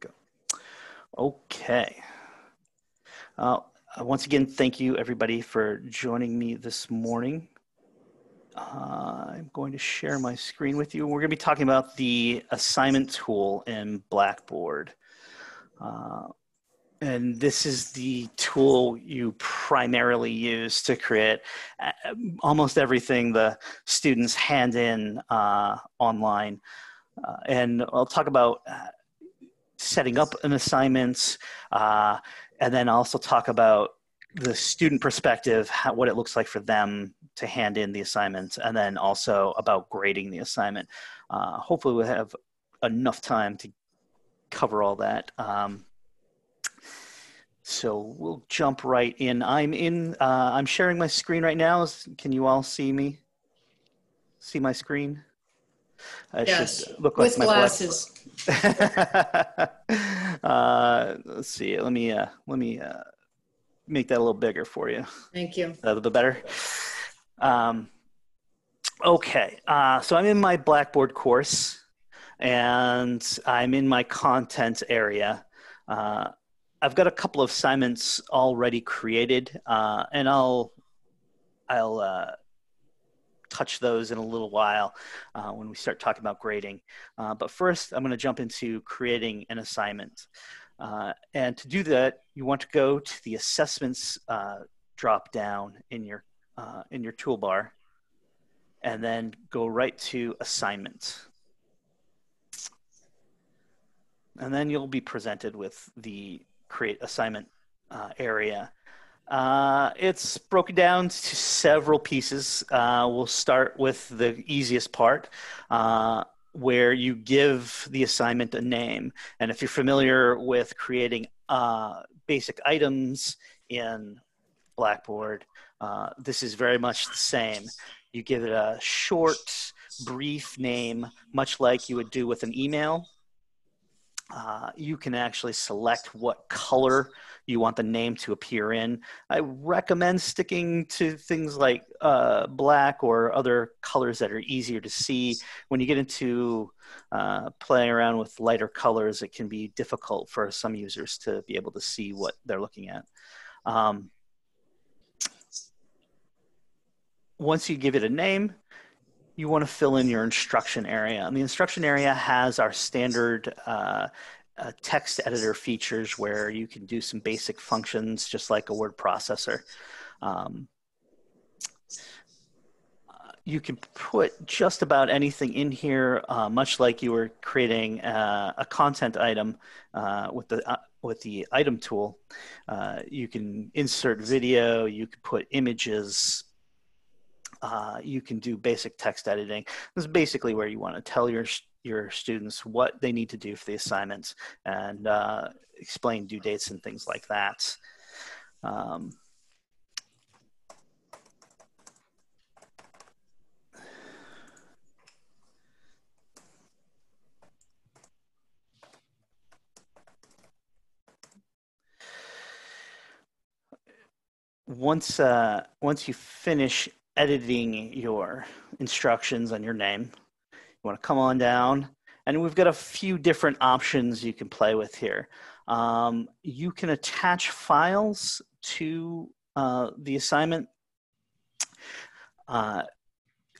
Go. Okay. Uh, once again, thank you everybody for joining me this morning. Uh, I'm going to share my screen with you. We're going to be talking about the assignment tool in Blackboard. Uh, and this is the tool you primarily use to create uh, almost everything the students hand in uh, online. Uh, and I'll talk about uh, setting up an assignment, uh, and then also talk about the student perspective, how, what it looks like for them to hand in the assignment, and then also about grading the assignment. Uh, hopefully, we'll have enough time to cover all that. Um, so we'll jump right in. I'm in. Uh, I'm sharing my screen right now. Can you all see me? See my screen? I yes, look with like glasses. uh, let's see. Let me uh, let me uh, make that a little bigger for you. Thank you. A little bit better. Um, okay, uh, so I'm in my Blackboard course, and I'm in my content area. Uh, I've got a couple of assignments already created, uh, and I'll I'll uh, touch those in a little while uh, when we start talking about grading. Uh, but first, I'm going to jump into creating an assignment. Uh, and to do that, you want to go to the assessments uh, drop down in your uh, in your toolbar, and then go right to assignment. And then you'll be presented with the create assignment uh, area. Uh, it's broken down to several pieces. Uh, we'll start with the easiest part, uh, where you give the assignment a name. And if you're familiar with creating uh, basic items in Blackboard, uh, this is very much the same. You give it a short, brief name, much like you would do with an email. Uh, you can actually select what color you want the name to appear in. I recommend sticking to things like uh, black or other colors that are easier to see. When you get into uh, playing around with lighter colors, it can be difficult for some users to be able to see what they're looking at. Um, once you give it a name, you want to fill in your instruction area. And the instruction area has our standard uh, uh, text editor features where you can do some basic functions just like a word processor. Um, uh, you can put just about anything in here, uh, much like you were creating uh, a content item uh, with the with the item tool. you can insert video, you can put images, uh, you can do basic text editing. This is basically where you want to tell your your students what they need to do for the assignments and uh, explain due dates and things like that. Um, once uh, once you finish editing your instructions on your name. You want to come on down, and we've got a few different options you can play with here. Um, you can attach files to uh, the assignment. Uh,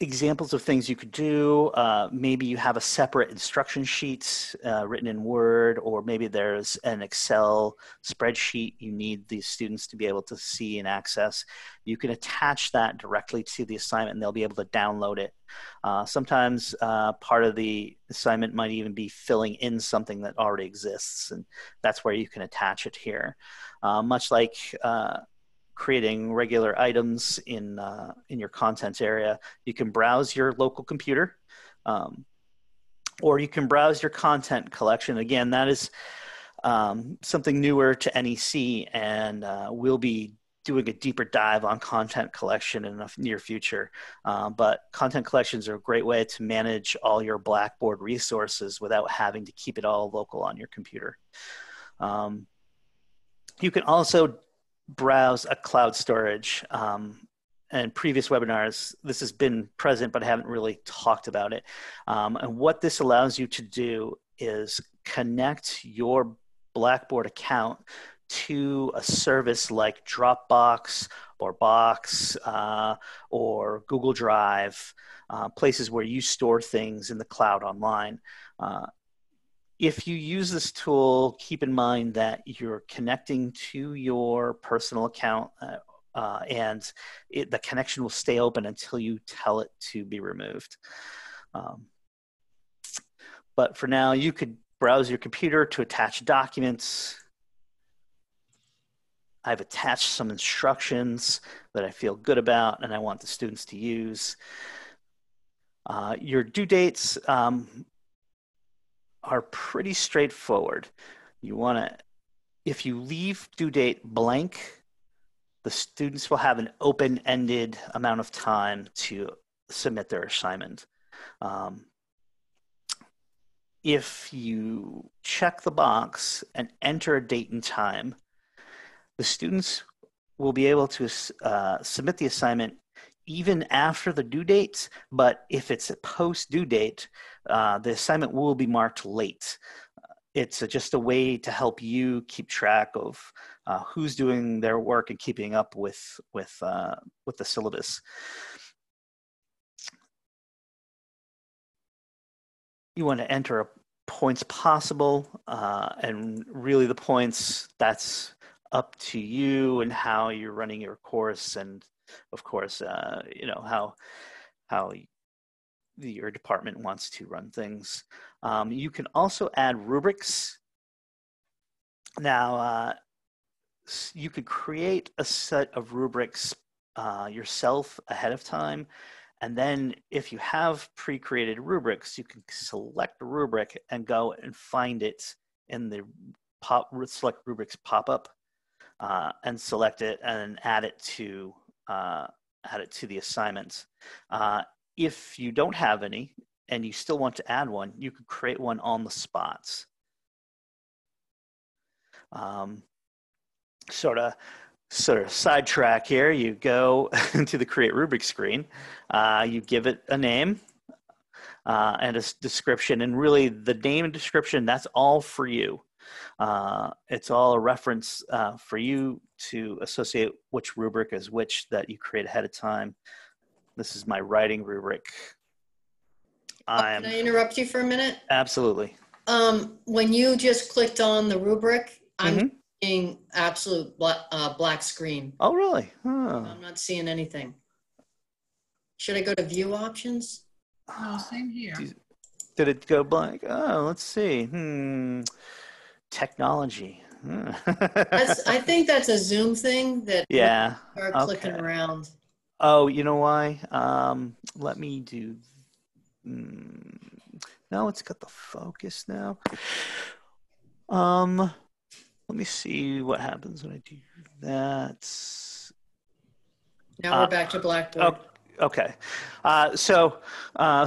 examples of things you could do. Uh, maybe you have a separate instruction sheet uh, written in Word, or maybe there's an Excel spreadsheet you need these students to be able to see and access. You can attach that directly to the assignment and they'll be able to download it. Uh, sometimes uh, part of the assignment might even be filling in something that already exists, and that's where you can attach it here. Uh, much like uh, creating regular items in uh, in your content area. You can browse your local computer, um, or you can browse your content collection. Again, that is um, something newer to NEC, and uh, we'll be doing a deeper dive on content collection in the near future. Um, but content collections are a great way to manage all your Blackboard resources without having to keep it all local on your computer. Um, you can also browse a cloud storage. Um, and previous webinars, this has been present, but I haven't really talked about it. Um, and what this allows you to do is connect your Blackboard account to a service like Dropbox or Box uh, or Google Drive, uh, places where you store things in the cloud online. Uh, if you use this tool, keep in mind that you're connecting to your personal account uh, uh, and it, the connection will stay open until you tell it to be removed. Um, but for now, you could browse your computer to attach documents. I've attached some instructions that I feel good about and I want the students to use. Uh, your due dates um, are pretty straightforward. You want to, if you leave due date blank, the students will have an open-ended amount of time to submit their assignment. Um, if you check the box and enter a date and time, the students will be able to uh, submit the assignment even after the due date, but if it's a post due date, uh, the assignment will be marked late. It's a, just a way to help you keep track of uh, who's doing their work and keeping up with with uh, with the syllabus. You want to enter points possible, uh, and really the points that's up to you and how you're running your course, and of course, uh, you know how how your department wants to run things. Um, you can also add rubrics. Now, uh, you could create a set of rubrics uh, yourself ahead of time. And then if you have pre-created rubrics, you can select a rubric and go and find it in the pop select rubrics pop-up uh, and select it and add it to uh, add it to the assignments. Uh, if you don't have any and you still want to add one, you could create one on the spots. Um, sort of sort of sidetrack here. You go into the create rubric screen, uh, you give it a name uh, and a description, and really the name and description that's all for you. Uh, it's all a reference uh, for you to associate which rubric is which that you create ahead of time. This is my writing rubric. I'm, Can I interrupt you for a minute? Absolutely. Um, when you just clicked on the rubric, I'm mm-hmm seeing absolute black, uh, black screen. Oh, really? Huh. I'm not seeing anything. Should I go to view options? Oh, same here. Did it go blank? Oh, let's see. Hmm. Technology. I think that's a Zoom thing that yeah. Start okay. clicking around. Oh, you know why? Um, let me do. Hmm. No, it's got the focus now. Um, let me see what happens when I do that. Now we're uh, back to Blackboard. Oh, okay. Uh, so uh,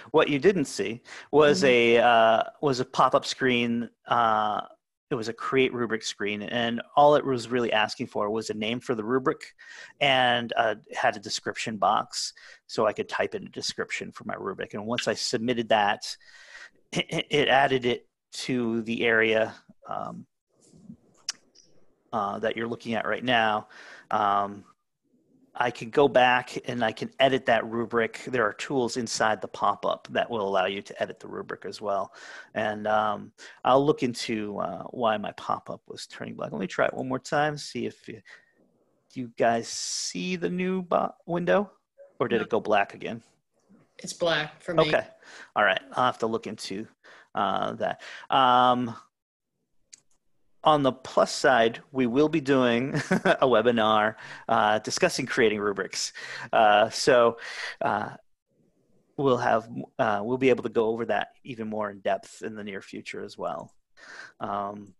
what you didn't see was mm-hmm. a uh, was a pop up screen. Uh, it was a create rubric screen, and all it was really asking for was a name for the rubric, and uh, had a description box, so I could type in a description for my rubric. And once I submitted that, it, it added it to the area. Um, uh, that you're looking at right now, um, I can go back and I can edit that rubric. There are tools inside the pop-up that will allow you to edit the rubric as well. And um, I'll look into uh, why my pop-up was turning black. Let me try it one more time, see if you, you guys see the new window or did no. it go black again? It's black for me. Okay. All right. I'll have to look into uh, that. Um, on the plus side, we will be doing a webinar uh, discussing creating rubrics. Uh, so uh, we'll have uh, we'll be able to go over that even more in depth in the near future as well. Um,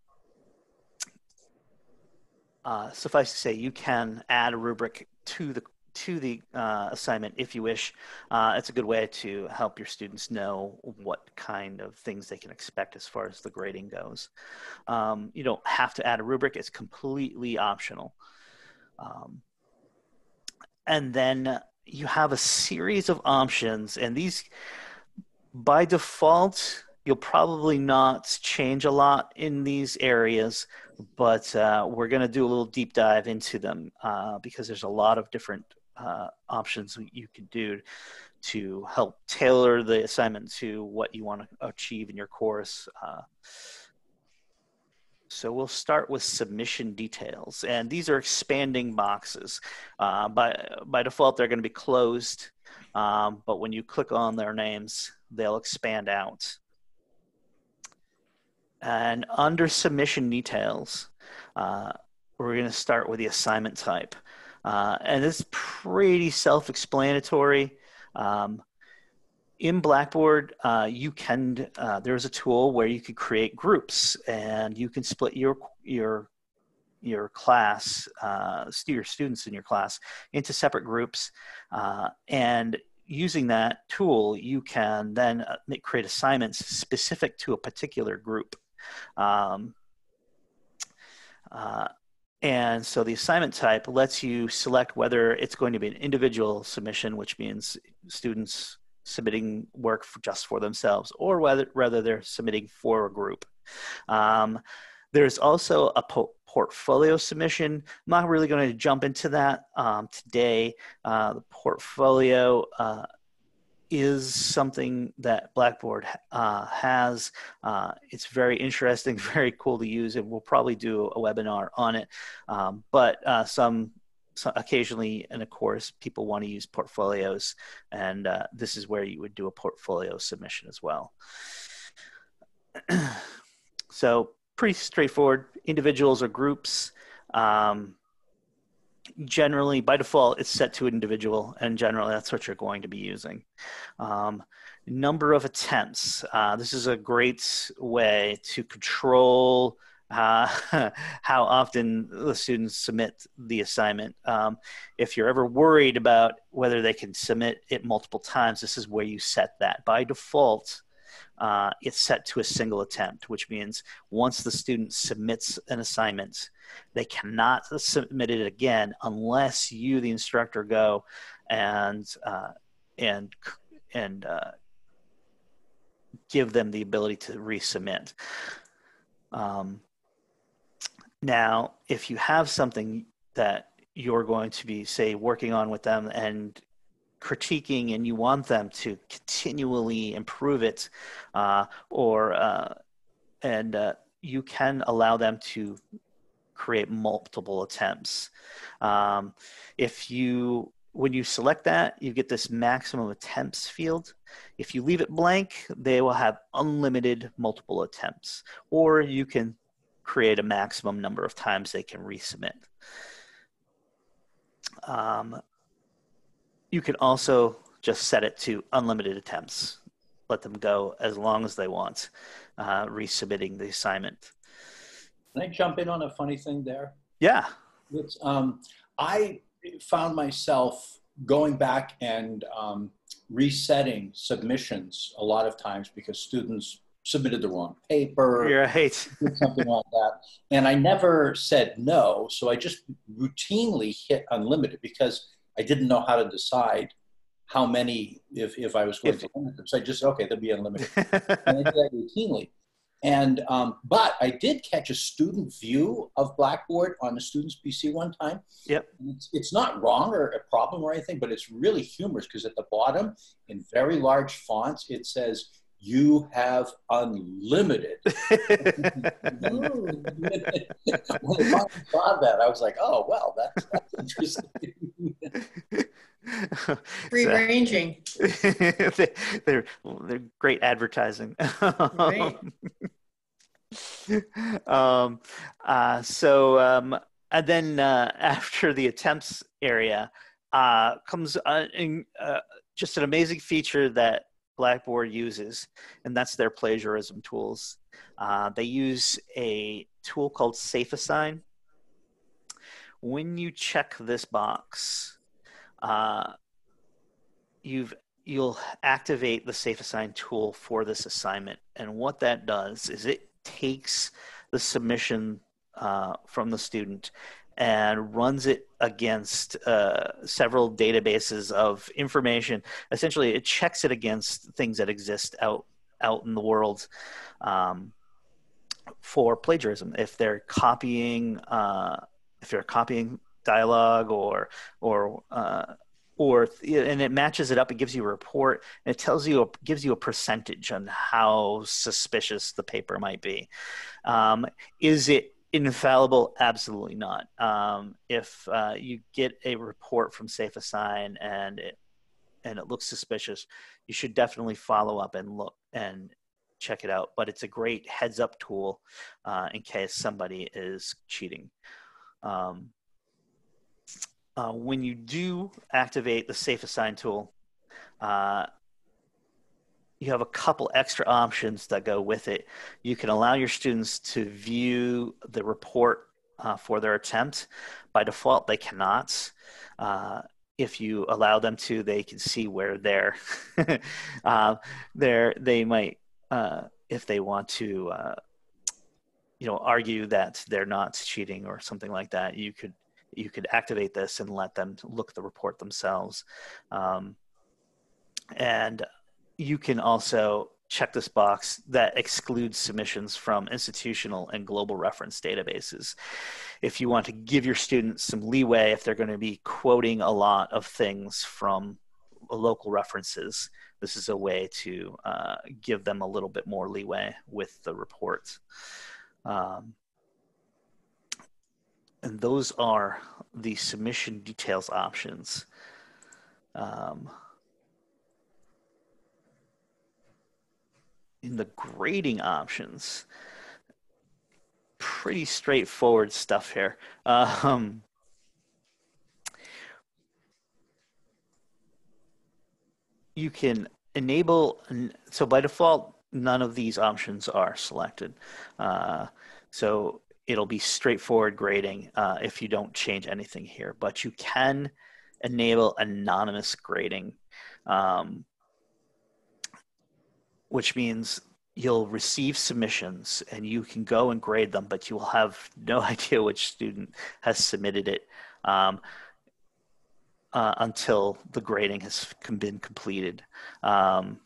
uh, suffice to say, you can add a rubric to the to the uh, assignment if you wish. Uh, it's a good way to help your students know what kind of things they can expect as far as the grading goes. Um, you don't have to add a rubric, it's completely optional. Um, and then you have a series of options, and these by default, you'll probably not change a lot in these areas, but uh, we're going to do a little deep dive into them uh, because there's a lot of different uh, options you can do to help tailor the assignment to what you want to achieve in your course. Uh, so we'll start with submission details, and these are expanding boxes. Uh, by by default, they're going to be closed, um, but when you click on their names, they'll expand out. And under submission details, uh, we're going to start with the assignment type. Uh, and it's pretty self-explanatory. Um, in Blackboard, uh, you can uh, there's a tool where you can create groups, and you can split your your your class, uh, your students in your class, into separate groups, uh, and using that tool, you can then uh, make, create assignments specific to a particular group. Um, uh, and so the assignment type lets you select whether it's going to be an individual submission, which means students submitting work for just for themselves, or whether rather they're submitting for a group. Um, there's also a po- portfolio submission. I'm not really going to jump into that um, today. Uh, the portfolio uh, is something that Blackboard uh, has. Uh, it's very interesting, very cool to use, and we'll probably do a webinar on it. Um, but uh, some, occasionally in a course, people want to use portfolios, and uh, this is where you would do a portfolio submission as well. so pretty straightforward. Individuals or groups. Um, generally by default it's set to an individual and generally that's what you're going to be using. Um, number of attempts. Uh, this is a great way to control uh, how often the students submit the assignment. Um, if you're ever worried about whether they can submit it multiple times this is where you set that. By default uh, it's set to a single attempt, which means once the student submits an assignment, they cannot submit it again unless you, the instructor, go and uh, and and uh, give them the ability to resubmit. Um, now, if you have something that you're going to be, say, working on with them and critiquing and you want them to continually improve it uh, or uh, and uh, you can allow them to create multiple attempts. Um, if you when you select that you get this maximum attempts field. If you leave it blank they will have unlimited multiple attempts or you can create a maximum number of times they can resubmit. Um, you can also just set it to unlimited attempts. Let them go as long as they want, uh, resubmitting the assignment. Can I jump in on a funny thing there? Yeah. It's, um, I found myself going back and um, resetting submissions a lot of times because students submitted the wrong paper. You're right. something like that. And I never said no. So I just routinely hit unlimited because I didn't know how to decide how many if, if I was going to limit them. So I just said, okay, they'll be unlimited. and I did that routinely. And um, but I did catch a student view of Blackboard on a student's PC one time. Yep. It's, it's not wrong or a problem or anything, but it's really humorous because at the bottom, in very large fonts, it says you have unlimited. when I saw that, I was like, oh, well, that's, that's interesting. Free ranging. they're, they're great advertising. Right. um, uh, so, um, and then uh, after the attempts area uh, comes uh, in, uh, just an amazing feature that Blackboard uses, and that's their plagiarism tools. Uh, they use a tool called SafeAssign. When you check this box, uh, you've you'll activate the SafeAssign tool for this assignment, and what that does is it takes the submission uh, from the student and runs it against uh, several databases of information. Essentially, it checks it against things that exist out out in the world um, for plagiarism. If they're copying, uh, if they're copying dialogue or or uh, or and it matches it up. It gives you a report. And it tells you a, gives you a percentage on how suspicious the paper might be. Um, is it infallible? Absolutely not. Um, if uh, you get a report from SafeAssign and it and it looks suspicious, you should definitely follow up and look and check it out. But it's a great heads up tool uh, in case somebody is cheating. Um, uh, when you do activate the SafeAssign tool, uh, you have a couple extra options that go with it. You can allow your students to view the report uh, for their attempt. By default, they cannot. Uh, if you allow them to, they can see where they're, uh, they're they might, uh, if they want to, uh, you know, argue that they're not cheating or something like that. You could you could activate this and let them look the report themselves. Um, and you can also check this box that excludes submissions from institutional and global reference databases. If you want to give your students some leeway, if they're going to be quoting a lot of things from local references, this is a way to uh, give them a little bit more leeway with the reports. Um, and those are the submission details options. Um, in the grading options, pretty straightforward stuff here. Um, you can enable, so by default, none of these options are selected. Uh, so it'll be straightforward grading uh, if you don't change anything here, but you can enable anonymous grading. Um, which means you'll receive submissions and you can go and grade them, but you will have no idea which student has submitted it um, uh, until the grading has been completed. Um,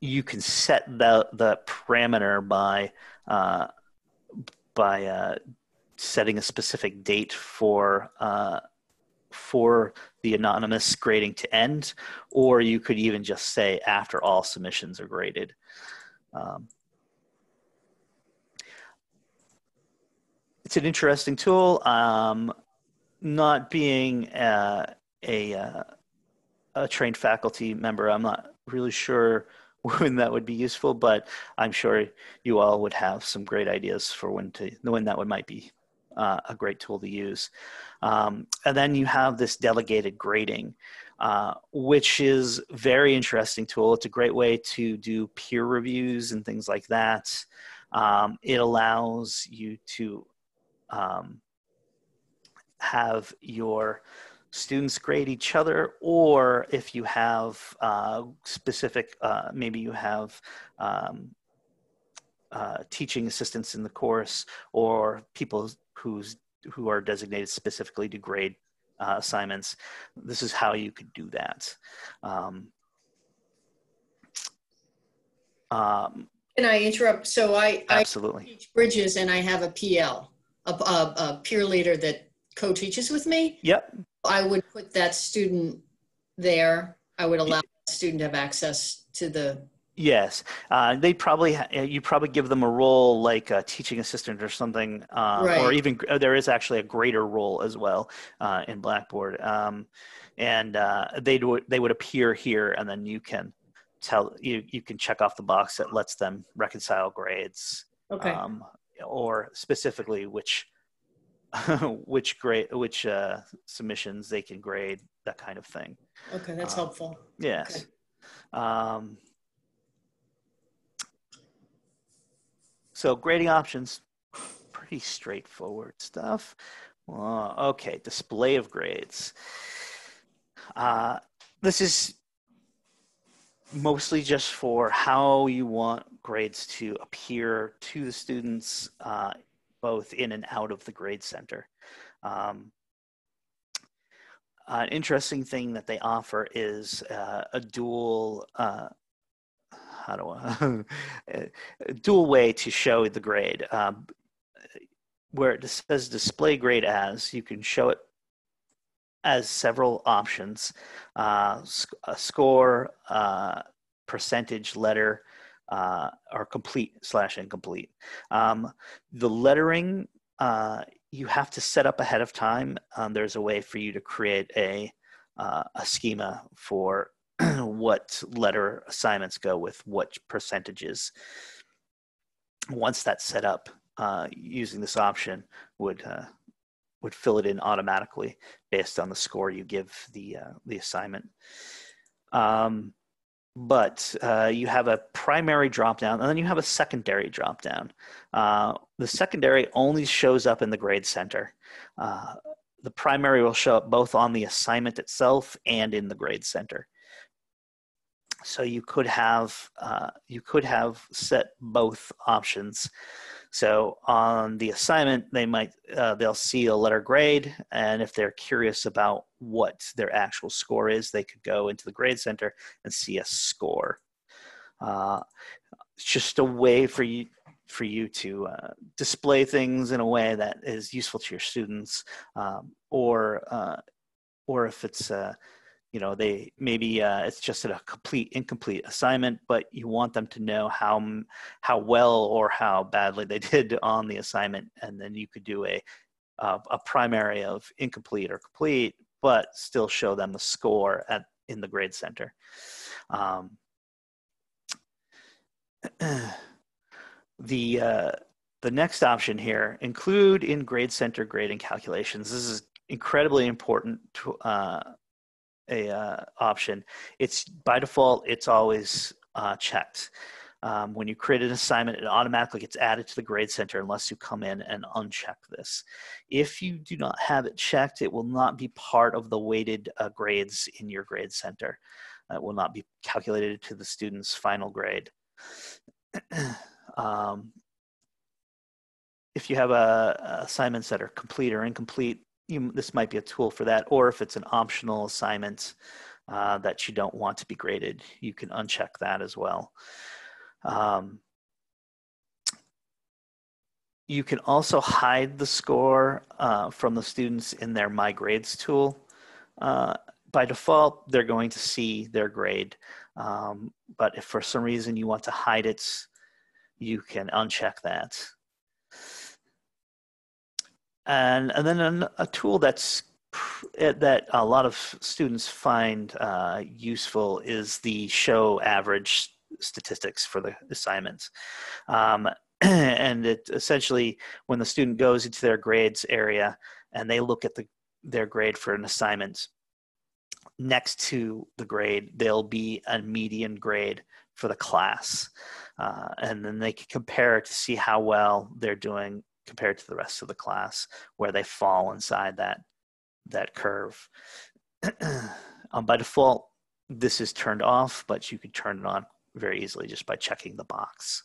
you can set the, the parameter by uh, by uh, setting a specific date for uh, for the anonymous grading to end, or you could even just say after all submissions are graded. Um, it's an interesting tool. Um, not being uh, a, uh, a trained faculty member, I'm not really sure when that would be useful, but I'm sure you all would have some great ideas for when to when that would might be uh, a great tool to use. Um, and then you have this delegated grading, uh, which is very interesting tool. It's a great way to do peer reviews and things like that. Um, it allows you to um, have your students grade each other, or if you have uh, specific, uh, maybe you have um, uh, teaching assistants in the course or people who's who are designated specifically to grade uh, assignments. This is how you could do that. Um, um, Can I interrupt? So I, absolutely. I teach bridges and I have a PL, a, a, a peer leader that co-teaches with me. Yep. I would put that student there. I would allow that student to have access to the Yes, uh, they probably ha- you probably give them a role like a teaching assistant or something, uh, Right. or even uh, there is actually a grader role as well uh, in Blackboard, um, and uh, they do they would appear here, and then you can tell you you can check off the box that lets them reconcile grades, Okay. um, or specifically which which grade which uh, submissions they can grade that kind of thing. Okay, that's uh, helpful. Yes. Um, so grading options, pretty straightforward stuff. Uh, okay, display of grades. Uh, this is mostly just for how you want grades to appear to the students, uh, both in and out of the grade center. Um, an interesting thing that they offer is uh, a dual uh, how do I a dual way to show the grade. Um, where it says display grade as, you can show it as several options: uh, a score, uh, percentage, letter, uh, or complete slash incomplete. Um, the lettering uh, you have to set up ahead of time. Um, there's a way for you to create a uh, a schema for what letter assignments go with what percentages. Once that's set up, uh, using this option would uh, would fill it in automatically based on the score you give the uh, the assignment. Um, but uh, you have a primary dropdown and then you have a secondary dropdown. Uh, the secondary only shows up in the grade center. Uh, the primary will show up both on the assignment itself and in the grade center. So you could have uh, you could have set both options. So on the assignment, they might uh, they'll see a letter grade, and if they're curious about what their actual score is, they could go into the grade center and see a score. Uh, it's just a way for you for you to uh, display things in a way that is useful to your students, um, or uh, or if it's uh, you know they maybe uh, it's just a complete incomplete assignment but you want them to know how how well or how badly they did on the assignment and then you could do a uh, a primary of incomplete or complete but still show them the score at in the grade center. Um, the uh, the next option here include in grade center grading calculations. This is incredibly important to, uh, a uh, option, it's by default it's always uh, checked. Um, when you create an assignment, it automatically gets added to the grade center unless you come in and uncheck this. If you do not have it checked, it will not be part of the weighted uh, grades in your grade center. It will not be calculated to the student's final grade. um, if you have uh, assignments that are complete or incomplete, you, this might be a tool for that. Or if it's an optional assignment uh, that you don't want to be graded, you can uncheck that as well. Um, you can also hide the score uh, from the students in their My Grades tool. Uh, by default, they're going to see their grade. Um, but if for some reason you want to hide it, you can uncheck that and and then a tool that's eh, that a lot of students find uh, useful is the show average statistics for the assignments. Um, and it essentially, when the student goes into their grades area and they look at the their grade for an assignment, next to the grade, there'll be a median grade for the class. Uh, and then they can compare to see how well they're doing compared to the rest of the class where they fall inside that that curve. um, by default, this is turned off, but you can turn it on very easily just by checking the box.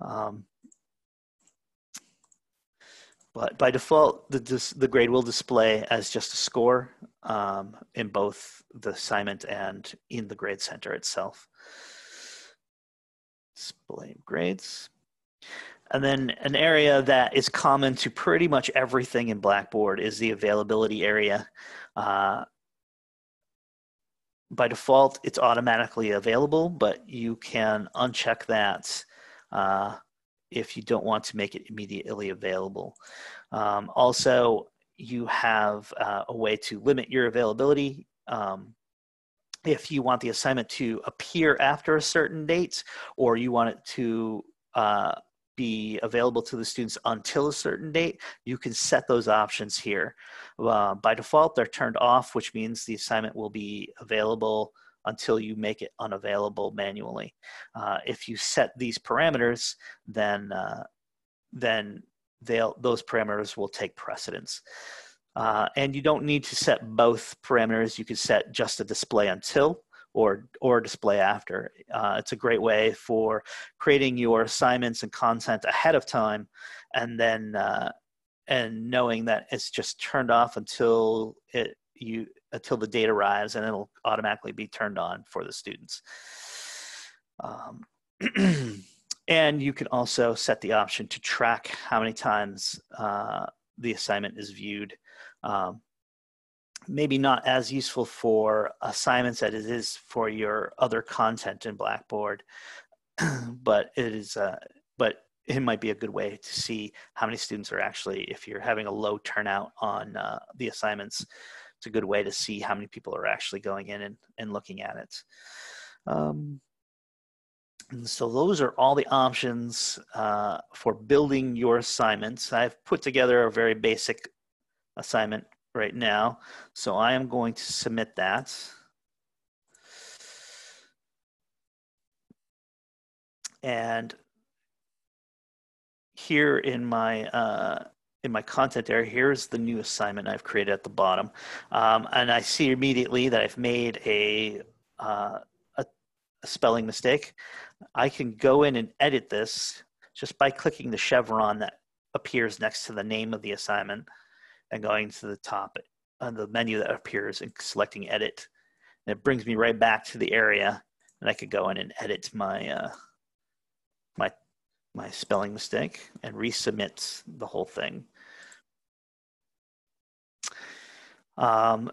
Um, but by default, the, the grade will display as just a score um, in both the assignment and in the grade center itself. Display grades. And then an area that is common to pretty much everything in Blackboard is the availability area. Uh, by default, it's automatically available, but you can uncheck that uh, if you don't want to make it immediately available. Um, also, you have uh, a way to limit your availability. Um, if you want the assignment to appear after a certain date, or you want it to uh, be available to the students until a certain date, you can set those options here. Uh, by default, they're turned off, which means the assignment will be available until you make it unavailable manually. Uh, if you set these parameters, then uh, then those parameters will take precedence. Uh, and you don't need to set both parameters. You can set just a display until or or display after. Uh, it's a great way for creating your assignments and content ahead of time, and then uh, and knowing that it's just turned off until it you until the date arrives and it'll automatically be turned on for the students. Um, and you can also set the option to track how many times uh, the assignment is viewed. Um, maybe not as useful for assignments as it is for your other content in Blackboard, but it is, uh, but it might be a good way to see how many students are actually, if you're having a low turnout on uh, the assignments, it's a good way to see how many people are actually going in and, and looking at it. Um, and so those are all the options uh, for building your assignments. I've put together a very basic assignment right now. So I am going to submit that. And here in my uh, in my content area, here's the new assignment I've created at the bottom. Um, and I see immediately that I've made a, uh, a, a spelling mistake. I can go in and edit this just by clicking the chevron that appears next to the name of the assignment and going to the top on uh, the menu that appears and selecting edit. And it brings me right back to the area and I could go in and edit my uh, my my spelling mistake and resubmit the whole thing. Um,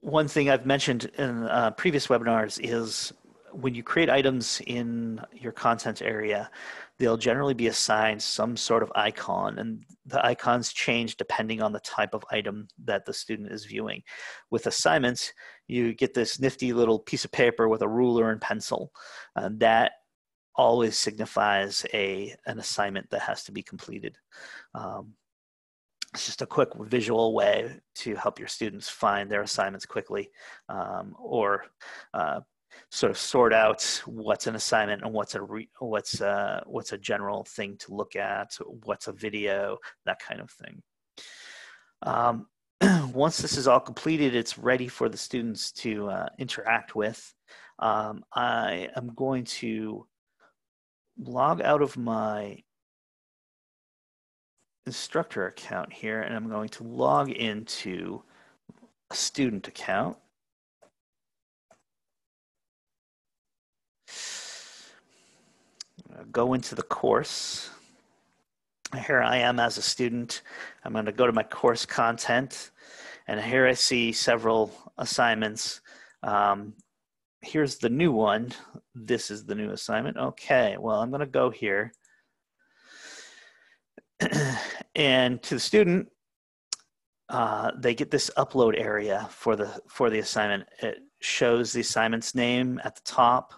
one thing I've mentioned in uh, previous webinars is when you create items in your content area, they'll generally be assigned some sort of icon and the icons change depending on the type of item that the student is viewing. With assignments, you get this nifty little piece of paper with a ruler and pencil. Uh, that always signifies a an assignment that has to be completed. Um, it's just a quick visual way to help your students find their assignments quickly um, or uh, sort of sort out what's an assignment and what's a re- what's a, uh, what's a general thing to look at, what's a video, that kind of thing. Um, once this is all completed, it's ready for the students to uh, interact with. Um, I am going to log out of my instructor account here and I'm going to log into a student account. Go into the course. Here I am as a student. I'm going to go to my course content, and here I see several assignments. Um, here's the new one. This is the new assignment. Okay, well, I'm going to go here. and to the student, uh, they get this upload area for the for the assignment. It shows the assignment's name at the top,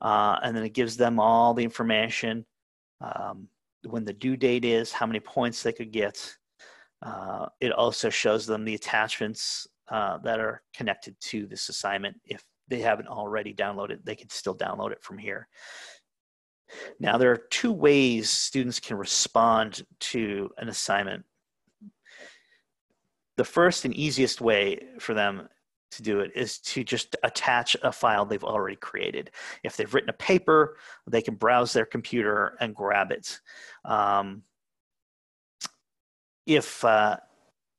uh, and then it gives them all the information um, when the due date is, how many points they could get. Uh, it also shows them the attachments uh, that are connected to this assignment. If they haven't already downloaded, they can still download it from here. Now, there are two ways students can respond to an assignment. The first and easiest way for them to do it is to just attach a file they've already created. If they've written a paper, they can browse their computer and grab it. Um, if uh,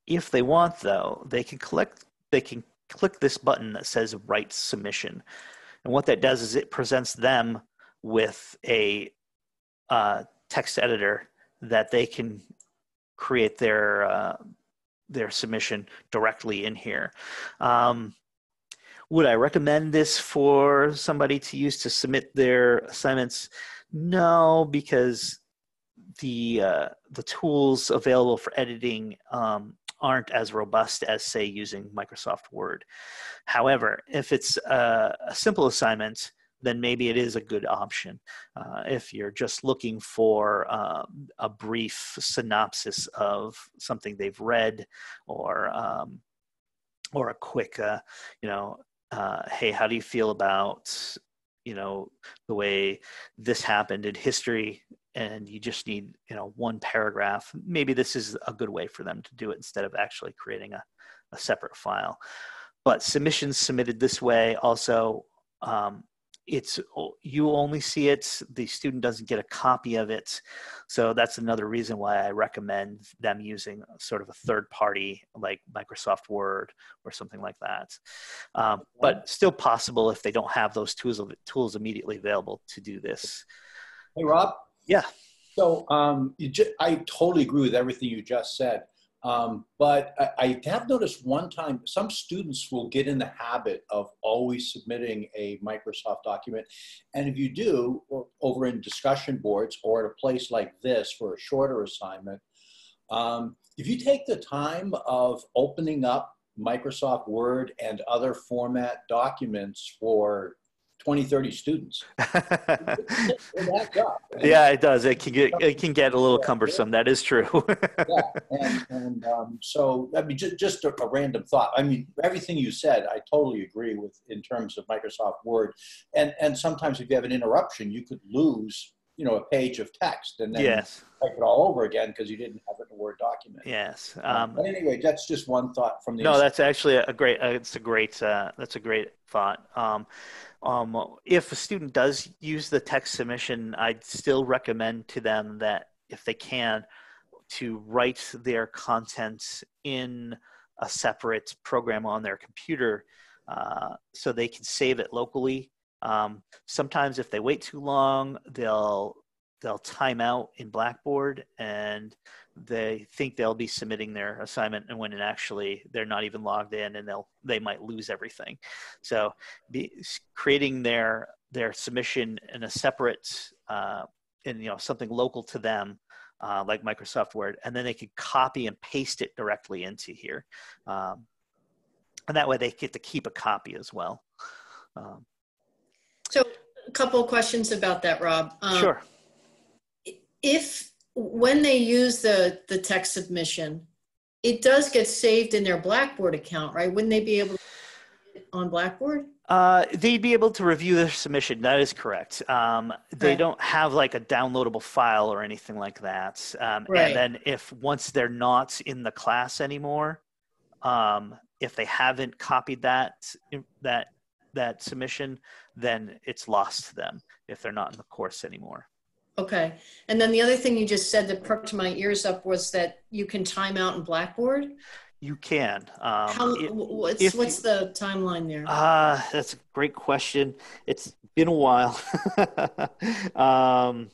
if they want, though, they can collect. They can click this button that says "Write Submission," and what that does is it presents them with a uh, text editor that they can create their uh, their submission directly in here. Um, would I recommend this for somebody to use to submit their assignments? No, because the uh, the tools available for editing um, aren't as robust as say using Microsoft Word. However, if it's a, a simple assignment, then maybe it is a good option. Uh, if you're just looking for uh, a brief synopsis of something they've read or um, or a quick, uh, you know, uh, hey, how do you feel about, you know, the way this happened in history? And you just need, you know, one paragraph. Maybe this is a good way for them to do it instead of actually creating a, a separate file. But submissions submitted this way also um, it's you only see it the student doesn't get a copy of it. So that's another reason why i recommend them using sort of a third party like microsoft word or something like that. Um, but still possible if they don't have those tools tools immediately available to do this. Hey rob? Yeah. So um, just, i totally agree with everything you just said um, but I, I, have noticed one time some students will get in the habit of always submitting a Microsoft document. And if you do, over in discussion boards or at a place like this for a shorter assignment, um, if you take the time of opening up Microsoft Word and other format documents for 20, 30 students. yeah, it does. It can get it can get a little cumbersome. That is true. yeah, and, and um, so I mean, just, just a, a, random thought. I mean, everything you said, I totally agree with in terms of Microsoft Word. And and sometimes if you have an interruption, you could lose you know a page of text and then yes. type it all over again because you didn't have it in a Word document. Yes. Um, um, but anyway, that's just one thought from the. No, that's actually a great. Uh, it's a great. Uh, that's a great thought. Um, um, if a student does use the text submission, I'd still recommend to them that if they can, to write their content in a separate program on their computer uh, so they can save it locally. Um, sometimes if they wait too long, they'll they'll time out in Blackboard and they think they'll be submitting their assignment and when it actually they're not even logged in and they'll they might lose everything. So be, creating their their submission in a separate uh, in you know something local to them uh, like microsoft word and then they could copy and paste it directly into here um, and that way they get to keep a copy as well. Um, so a couple of questions about that rob. Um, sure. if when they use the, the text submission, it does get saved in their Blackboard account, right? Wouldn't they be able to on Blackboard? Uh, they'd be able to review their submission. That is correct. Um, they don't have like a downloadable file or anything like that. Um, right. And then if once they're not in the class anymore, um, if they haven't copied that that that submission, then it's lost to them if they're not in the course anymore. Okay. And then the other thing you just said that perked my ears up was that you can time out in Blackboard. You can. Um, How, it, what's what's the timeline there? Uh, that's a great question. It's been a while. um,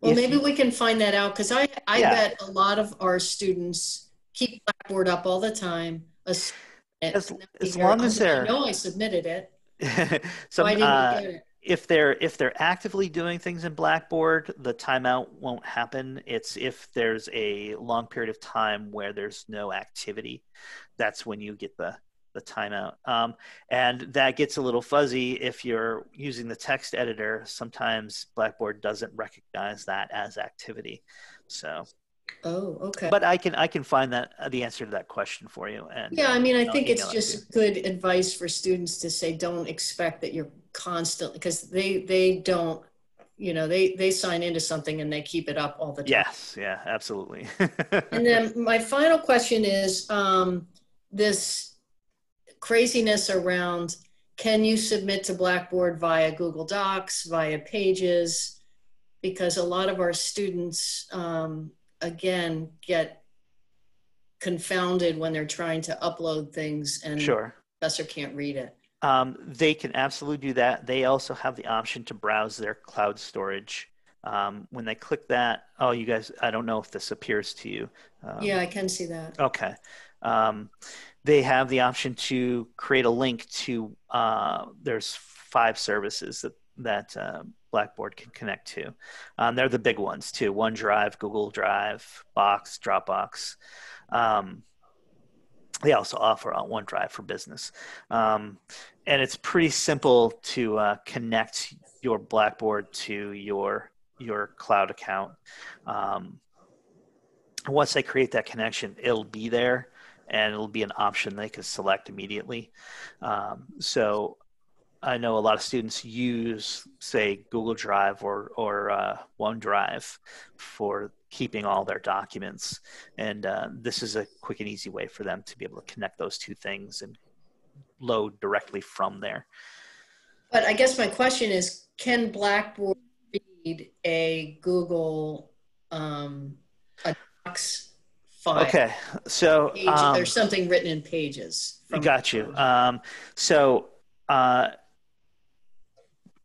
well, maybe you, we can find that out because I, I yeah. bet a lot of our students keep Blackboard up all the time. As, as, as long as they're. I know I submitted it. Some, Why didn't uh, get it? If they're if they're actively doing things in blackboard the timeout won't happen. It's if there's a long period of time where there's no activity that's when you get the the timeout. Um, and that gets a little fuzzy if you're using the text editor. Sometimes blackboard doesn't recognize that as activity. So Oh, okay. But I can I can find that uh, the answer to that question for you. And yeah, I mean, I think it's just good advice for students to say don't expect that you're constantly because they they don't you know they they sign into something and they keep it up all the time. Yes, yeah, absolutely. and then my final question is um, this craziness around can you submit to Blackboard via Google Docs, via Pages? Because a lot of our students um, again get confounded when they're trying to upload things and sure. professor can't read it. Um, they can absolutely do that. They also have the option to browse their cloud storage. Um, when they click that, oh, you guys, I don't know if this appears to you. Um, yeah, I can see that. Okay. Um, they have the option to create a link to, uh, there's five services that, that uh, Blackboard can connect to. Um, they're the big ones too OneDrive, Google Drive, Box, Dropbox. Um, they also offer on OneDrive for Business. Um, and it's pretty simple to uh, connect your Blackboard to your your cloud account. Um, once they create that connection, it'll be there and it'll be an option they can select immediately. Um, so I know a lot of students use, say, Google Drive or or uh, OneDrive for keeping all their documents, and uh, this is a quick and easy way for them to be able to connect those two things and load directly from there. But I guess my question is, can Blackboard read a Google um, a Docs file? Okay, so um, There's something written in pages. got you. Um, so uh,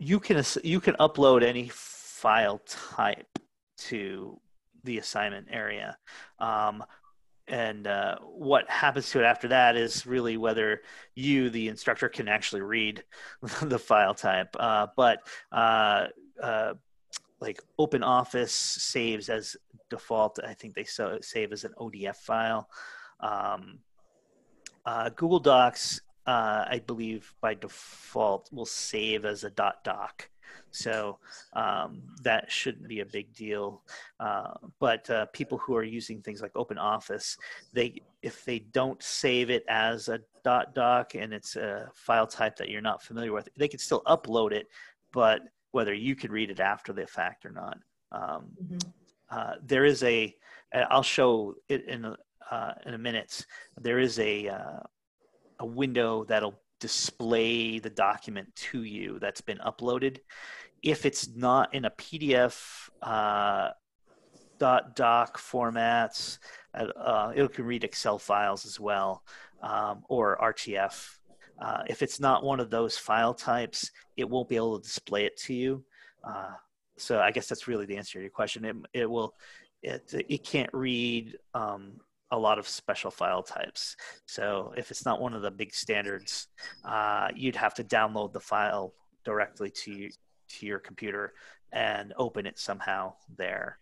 you can you can upload any file type to the assignment area. Um, and uh, what happens to it after that is really whether you, the instructor, can actually read the file type. Uh, but uh, uh, like Open Office saves as default. I think they so, save as an ODF file. Um, uh, Google Docs, uh, I believe by default, will save as a dot doc. So um, that shouldn't be a big deal. Uh, but uh, people who are using things like Open Office, they if they don't save it as a dot doc and it's a file type that you're not familiar with, they can still upload it, but whether you can read it after the fact or not. Um, Mhm. uh, there is a I'll show it in a, uh, in a minute. There is a uh, a window that'll display the document to you that's been uploaded. If it's not in a PDF uh, dot doc formats, uh, it can read Excel files as well um, or RTF. Uh, if it's not one of those file types, it won't be able to display it to you. Uh, so I guess that's really the answer to your question. It, it will, it, it can't read um, a lot of special file types. So if it's not one of the big standards, uh, you'd have to download the file directly to to your computer and open it somehow there.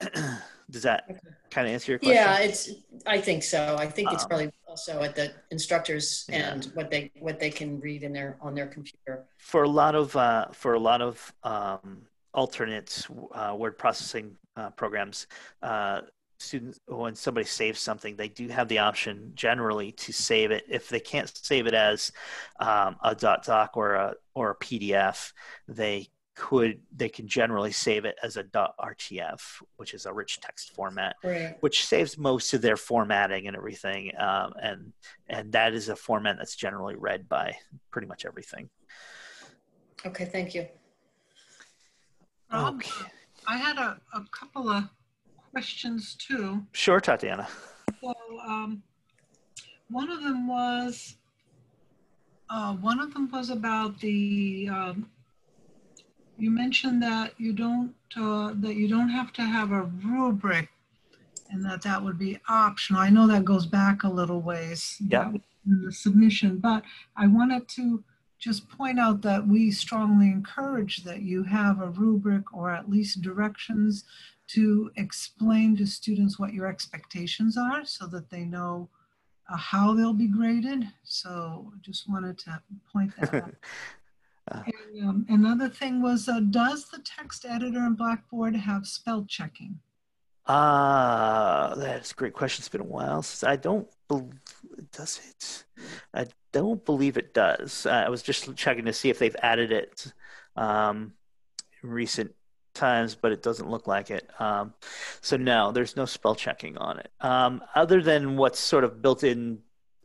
Does that kind of answer your question? Yeah, it's, I think so. I think it's Um, probably also at the instructors Yeah. and what they, what they can read in their, on their computer. for a lot of uh, for a lot of um, alternate uh, word processing uh, programs, uh, students when somebody saves something, they do have the option generally to save it. If they can't save it as um, a dot doc or a or a PDF, they could they can generally save it as a dot RTF, which is a rich text format Right. which saves most of their formatting and everything. Um, and and that is a format that's generally read by pretty much everything. Okay, thank you. Um, Okay. I had a, a couple of questions too. Sure, Tatiana. So, um, one of them was, uh, one of them was about the, um, you mentioned that you don't, uh, that you don't have to have a rubric and that that would be optional. I know that goes back a little ways. Yeah. In the submission, but I wanted to just point out that we strongly encourage that you have a rubric or at least directions to explain to students what your expectations are so that they know uh, how they'll be graded. So just wanted to point that out. Uh. And, um, another thing was, uh, does the text editor in Blackboard have spell checking? Ah, that's a great question. It's been a while since I don't believe does it. I don't believe it does. I was just checking to see if they've added it um, in recent times, but it doesn't look like it. Um, so no, there's no spell checking on it. Um, other than what's sort of built in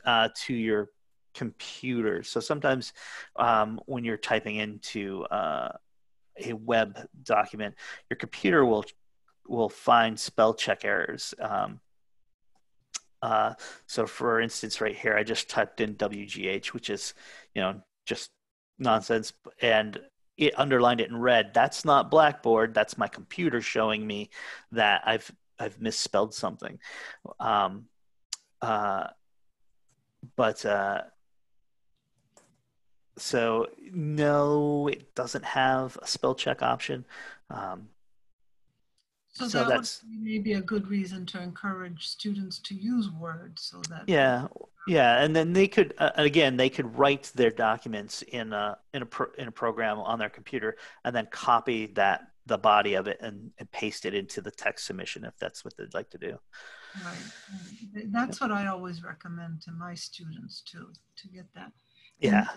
uh, to your computer. So sometimes um, when you're typing into uh, a web document, your computer will will find spell check errors. Um, uh, so for instance, right here, I just typed in WGH, which is, you know, just nonsense, and it underlined it in red. That's not Blackboard. That's my computer showing me that I've I've misspelled something. Um, uh, but uh, so no, it doesn't have a spell check option. Um, So, So that that's- maybe a good reason to encourage students to use Word so that Yeah, yeah, and then they could uh, again they could write their documents in a in a pro, in a program on their computer and then copy that the body of it and, and paste it into the text submission if that's what they'd like to do. Right. That's what I always recommend to my students too, to get that. Yeah,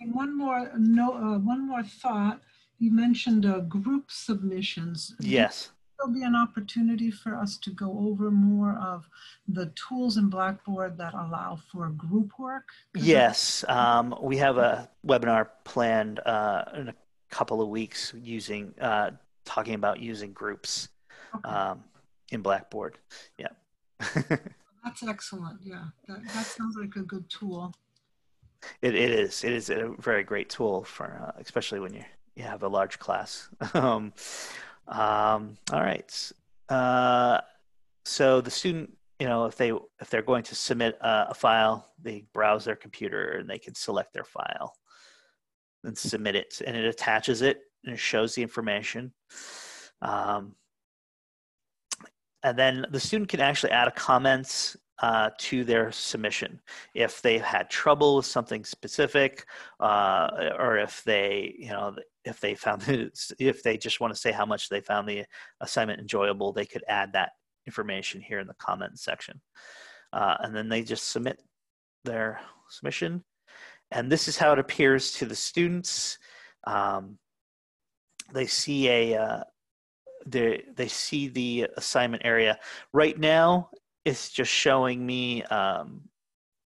And one more no, uh, one more thought. You mentioned uh, group submissions. Yes. Be an opportunity for us to go over more of the tools in Blackboard that allow for group work? Yes, um, we have a webinar planned uh, in a couple of weeks using uh, talking about using groups Okay. um, in Blackboard. Yeah. That's excellent. Yeah, that, that sounds like a good tool. It, it is. It is a very great tool for, uh, especially when you you have a large class. um, um, all right. Uh, so the student, you know, if they if they're going to submit a, a file, they browse their computer and they can select their file and submit it, and it attaches it and it shows the information. Um, and then the student can actually add a comments uh, to their submission. If they've had trouble with something specific uh, or if they you know if they found if they just want to say how much they found the assignment enjoyable they could add that information here in the comment section. Uh, and then they just submit their submission. And this is how it appears to the students. Um, they see a uh, they they see the assignment area. Right now it's just showing me um,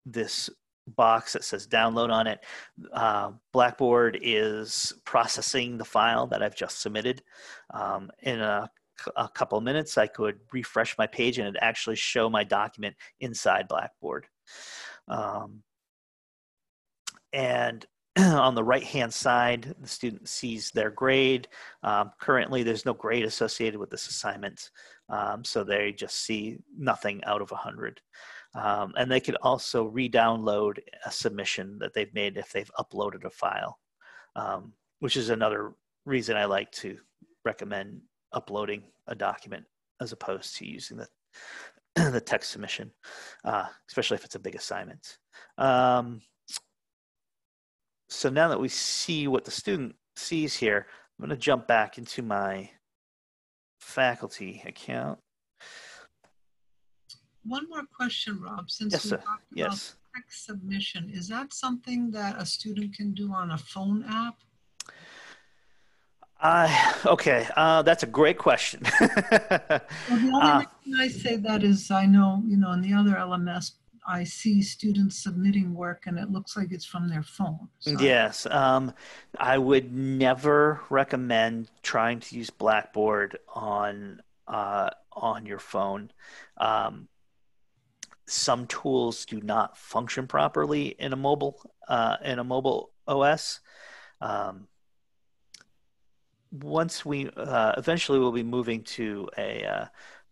this box that says download on it. Uh, Blackboard is processing the file that I've just submitted. Um, in a, a, couple of minutes, I could refresh my page and it actually show my document inside Blackboard. Um, and on the right hand side, the student sees their grade. Um, currently, there's no grade associated with this assignment, um, so they just see nothing out of 100. Um, and they could also re download a submission that they've made if they've uploaded a file, um, which is another reason I like to recommend uploading a document as opposed to using the, the text submission, uh, especially if it's a big assignment. Um, so now that we see what the student sees here, I'm going to jump back into my faculty account. One more question, Rob. Since Yes, we talked about Yes. text submission, is that something that a student can do on a phone app? Uh, okay, uh, that's a great question. Well, the only Uh, reason I say that is I know, you know, in the other LMS, I see students submitting work and it looks like it's from their phone. So yes, um, I would never recommend trying to use Blackboard on uh, on your phone. Um, some tools do not function properly in a mobile uh, in a mobile OS. Um, once we uh, eventually we'll be moving to a uh,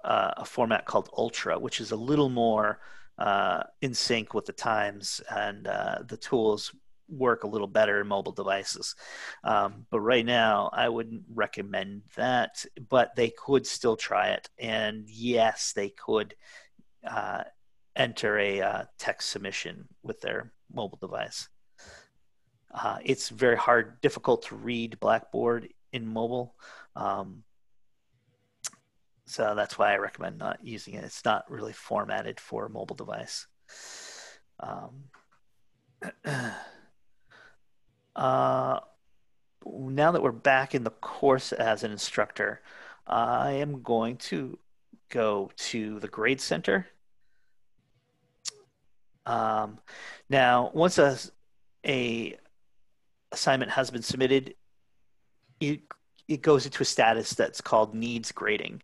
uh, a format called Ultra, which is a little more uh, in sync with the times and uh, the tools work a little better in mobile devices. Um, but right now, I wouldn't recommend that. But they could still try it, and yes, they could uh, enter a uh, text submission with their mobile device. Uh, it's very hard, difficult to read Blackboard in mobile. Um, so that's why I recommend not using it. It's not really formatted for a mobile device. Um, uh, now that we're back in the course as an instructor, I am going to go to the Grade Center. Um, now, once a, a assignment has been submitted, it, it goes into a status that's called needs grading.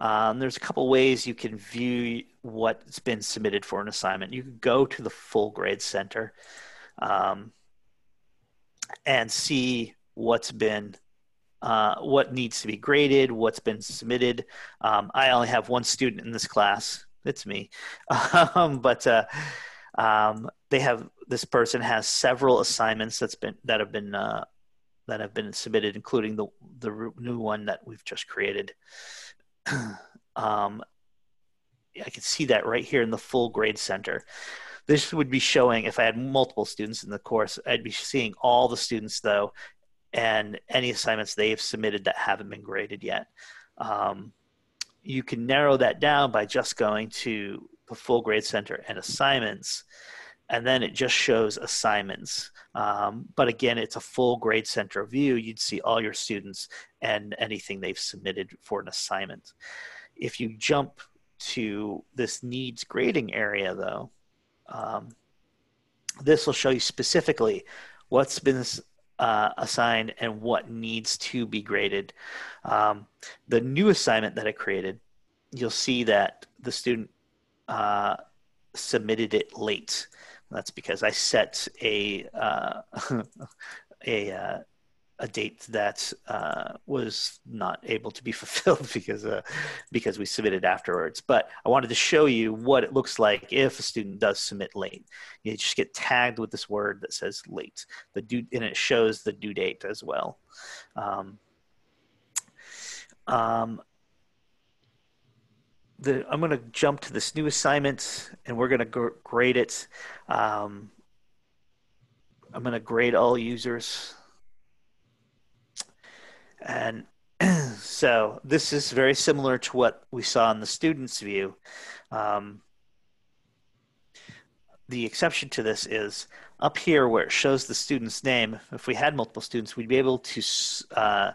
Um, there's a couple ways you can view what's been submitted for an assignment. You can go to the full grade center um, and see what's been uh, what needs to be graded, what's been submitted. Um, I only have one student in this class. It's me, um, but uh, um, they have this person has several assignments that's been that have been uh, that have been submitted, including the the new one that we've just created. um, I can see that right here in the full grade center. This would be showing if I had multiple students in the course, I'd be seeing all the students though, and any assignments they've submitted that haven't been graded yet. Um, you can narrow that down by just going to the full grade center and assignments and then it just shows assignments. Um, but again, it's a full grade center view. You'd see all your students and anything they've submitted for an assignment. If you jump to this needs grading area though, um, this will show you specifically what's been uh, assigned and what needs to be graded. Um, the new assignment that I created, you'll see that the student uh, submitted it late. That's because I set a uh, a uh, a date that uh, was not able to be fulfilled because uh, because we submitted afterwards. But I wanted to show you what it looks like if a student does submit late. You just get tagged with this word that says late. The due and it shows the due date as well. Um, um, the, I'm going to jump to this new assignment and we're going to gr- grade it. Um, I'm going to grade all users. And so this is very similar to what we saw in the student's view. Um, the exception to this is up here where it shows the student's name. If we had multiple students, we'd be able to uh,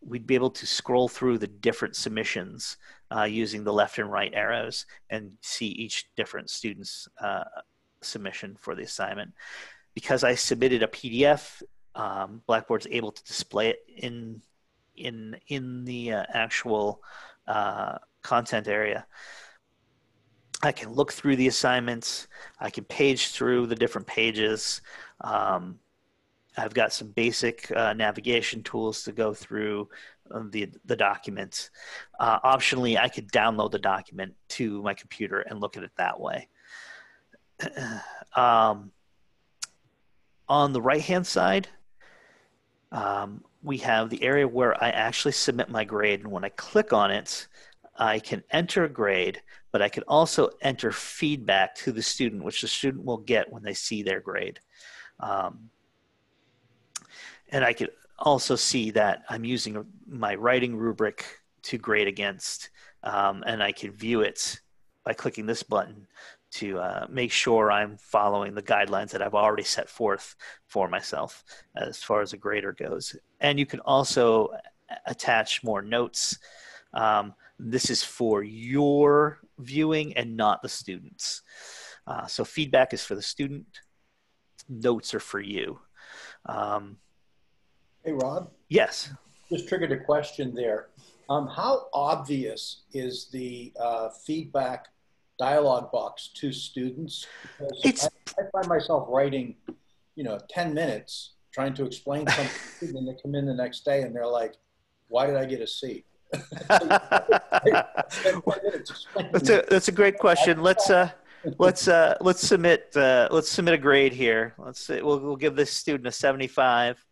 we'd be able to scroll through the different submissions uh, using the left and right arrows and see each different student's uh, submission for the assignment. Because I submitted a PDF, um, Blackboard's able to display it in in in the uh, actual uh, content area. I can look through the assignments. I can page through the different pages. Um, I've got some basic uh, navigation tools to go through the the document. Uh, optionally, I could download the document to my computer and look at it that way. um, on the right hand side, um, we have the area where I actually submit my grade. And when I click on it, I can enter a grade, but I can also enter feedback to the student, which the student will get when they see their grade. Um, and I could also see that I'm using my writing rubric to grade against, um, and I can view it by clicking this button to uh, make sure I'm following the guidelines that I've already set forth for myself as far as a grader goes. And you can also attach more notes. Um, this is for your viewing and not the students. Uh, so feedback is for the student, notes are for you. Um, hey, Rob? Yes. Just triggered a question there. Um, how obvious is the uh, feedback dialogue box to students because it's, I, I, find myself writing, you know, 10 minutes trying to explain something and they come in the next day and they're like, why did I get a C? that's a that's a great question. Let's uh let's uh let's submit uh let's submit a grade here. Let's we'll we'll give this student a 75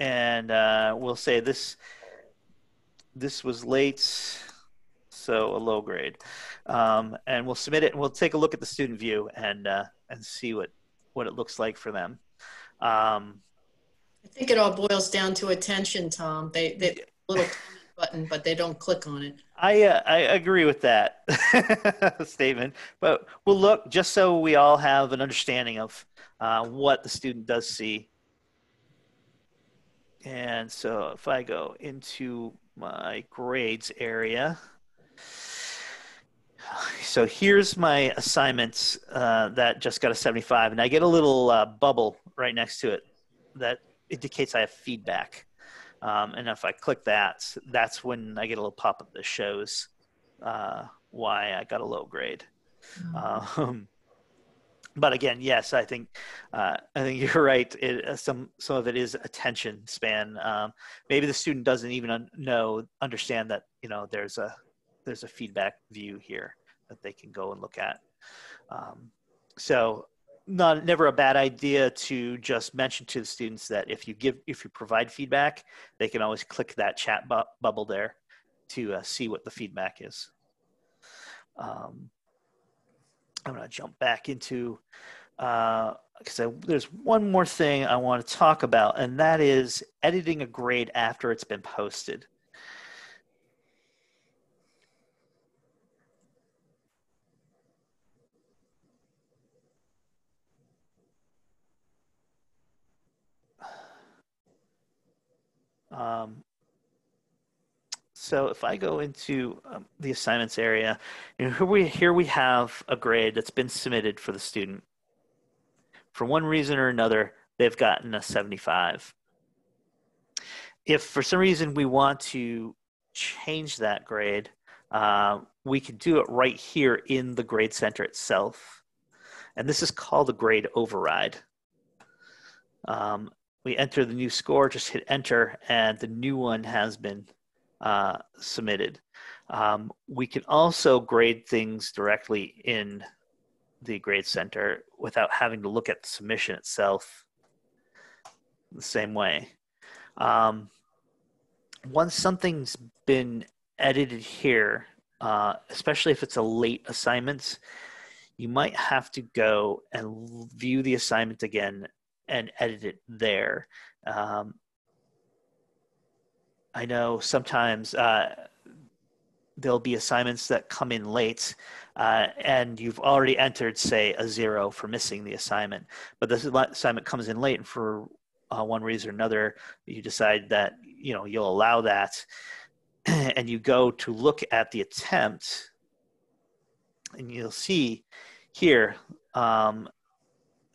and uh we'll say this this was late so a low grade um, and we'll submit it and we'll take a look at the student view and uh, and see what what it looks like for them. Um, I think it all boils down to attention, Tom. They they little button, but they don't click on it. I uh, I agree with that statement, but we'll look just so we all have an understanding of uh, what the student does see. And so if I go into my grades area, so here's my assignments uh, that just got a 75 and i get a little uh, bubble right next to it that indicates i have feedback um, and if i click that that's when i get a little pop-up that shows uh, why i got a low grade mm-hmm. um, but again yes i think uh, i think you're right it, uh, some some of it is attention span um, maybe the student doesn't even un- know understand that you know there's a there's a feedback view here that they can go and look at. Um, so not never a bad idea to just mention to the students that if you give if you provide feedback, they can always click that chat bu- bubble there to uh, see what the feedback is. Um, I'm going to jump back into because uh, there's one more thing I want to talk about, and that is editing a grade after it's been posted. Um, so if I go into um, the assignments area, you know, here we here we have a grade that's been submitted for the student. For one reason or another, they've gotten a 75. If for some reason we want to change that grade, uh, we can do it right here in the grade center itself. And this is called a grade override. Um, we enter the new score, just hit enter, and the new one has been uh, submitted. Um, we can also grade things directly in the grade center without having to look at the submission itself the same way. Um, once something's been edited here, uh, especially if it's a late assignment, you might have to go and view the assignment again and edit it there. Um, I know sometimes uh, there'll be assignments that come in late uh, and you've already entered, say, a zero for missing the assignment, but this assignment comes in late and for uh, one reason or another, you decide that, you know, you'll allow that and you go to look at the attempt and you'll see here um,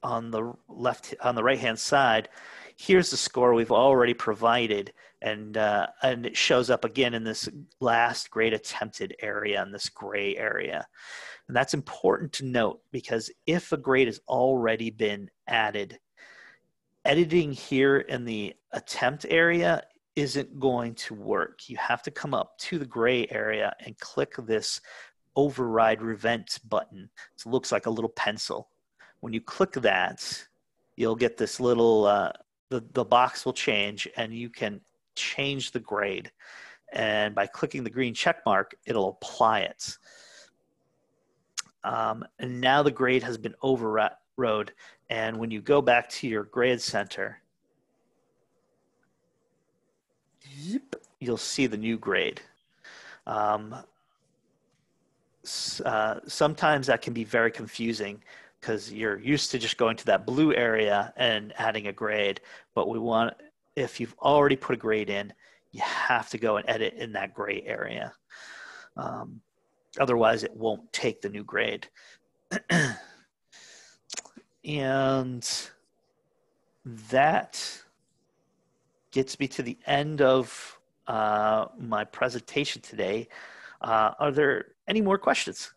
on the left, on the right-hand side, here's the score we've already provided and uh, and it shows up again in this last great attempted area in this gray area. And that's important to note because if a grade has already been added editing here in the attempt area isn't going to work. You have to come up to the gray area and click this override prevent button. It looks like a little pencil. When you click that you'll get this little uh, the, the box will change and you can change the grade. And by clicking the green check mark, it'll apply it. Um, and now the grade has been overrode. And when you go back to your grade center, you'll see the new grade. Um, uh, sometimes that can be very confusing because you're used to just going to that blue area and adding a grade. But we want, if you've already put a grade in, you have to go and edit in that gray area. Um, otherwise, it won't take the new grade. and that gets me to the end of uh, my presentation today. Uh, are there any more questions?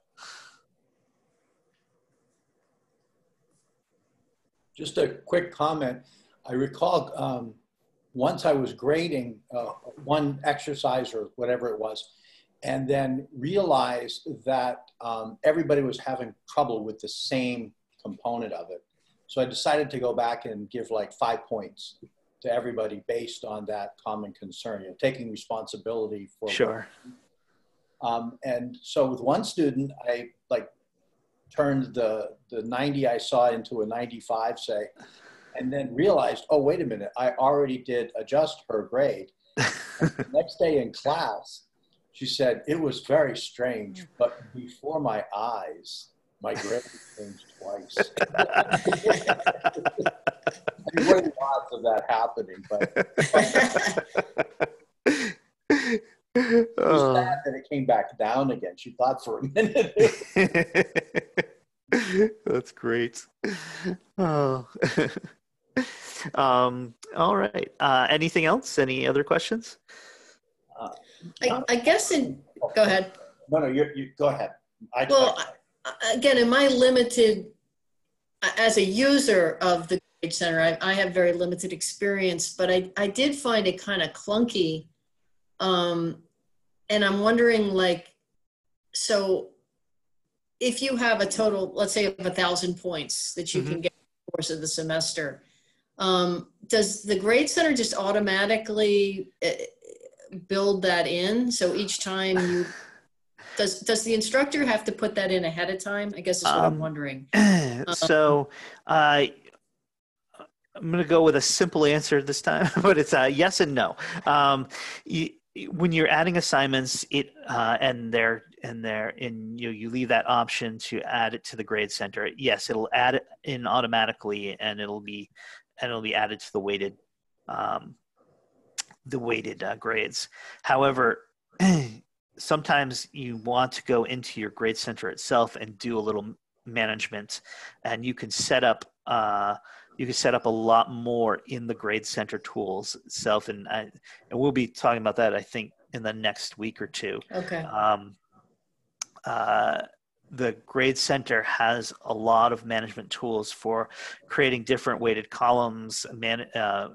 Just a quick comment. I recall um, once I was grading uh, one exercise or whatever it was, and then realized that um, everybody was having trouble with the same component of it. So I decided to go back and give like five points to everybody based on that common concern, you know, taking responsibility for. Sure. Um, and so with one student, I like turned the, the 90 I saw into a 95, say, and then realized, oh, wait a minute, I already did adjust her grade. next day in class, she said, it was very strange, but before my eyes, my grade changed twice. I mean, what are the odds of that happening? But it was oh. sad that it came back down again. She thought for a minute. That's great. Oh. um, all right. Uh, anything else? Any other questions? Uh, I, I, guess in, go ahead. No, no, you, you go ahead. I, well, I, again, in my limited, as a user of the Grade Center, I, I have very limited experience, but I, I did find it kind of clunky um, and I'm wondering, like, so if you have a total, let's say, of a thousand points that you mm-hmm. can get in the course of the semester, um, does the Grade Center just automatically uh, build that in? So each time you does does the instructor have to put that in ahead of time? I guess is what um, I'm wondering. so, uh, I'm going to go with a simple answer this time, but it's a yes and no. Um, you, when you're adding assignments it uh, and they're and they're in you you leave that option to add it to the grade center yes it'll add it in automatically and it'll be and it'll be added to the weighted um, the weighted uh, grades. However, sometimes you want to go into your grade center itself and do a little management, and you can set up. Uh, you can set up a lot more in the grade center tools itself, and I, and we'll be talking about that. I think in the next week or two. Okay. Um, uh, the grade center has a lot of management tools for creating different weighted columns man, uh,